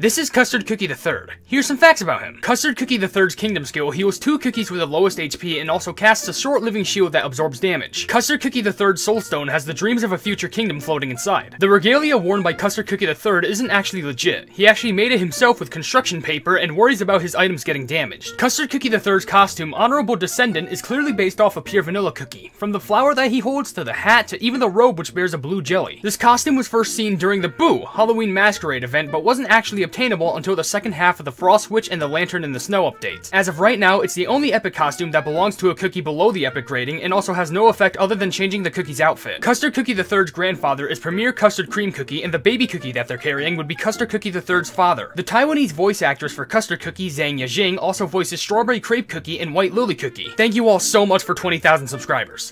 This is Custard Cookie III. Here's some facts about him. Custard Cookie III's Kingdom skill heals two cookies with the lowest HP and also casts a short-living shield that absorbs damage. Custard Cookie III's Soul Stone has the dreams of a future kingdom floating inside. The regalia worn by Custard Cookie III isn't actually legit. He actually made it himself with construction paper and worries about his items getting damaged. Custard Cookie III's costume, Honorable Descendant, is clearly based off a pure vanilla cookie. From the flower that he holds to the hat to even the robe which bears a blue jelly. This costume was first seen during the Boo Halloween Masquerade event but wasn't actually obtainable until the second half of the Frost Witch and the Lantern in the Snow updates. As of right now, it's the only epic costume that belongs to a cookie below the epic rating and also has no effect other than changing the cookie's outfit. Custard Cookie III's grandfather is Premier Custard Cream Cookie and the baby cookie that they're carrying would be Custard Cookie III's father. The Taiwanese voice actress for Custard Cookie, Zhang Yajing, also voices Strawberry Crepe Cookie and White Lily Cookie. Thank you all so much for 20,000 subscribers.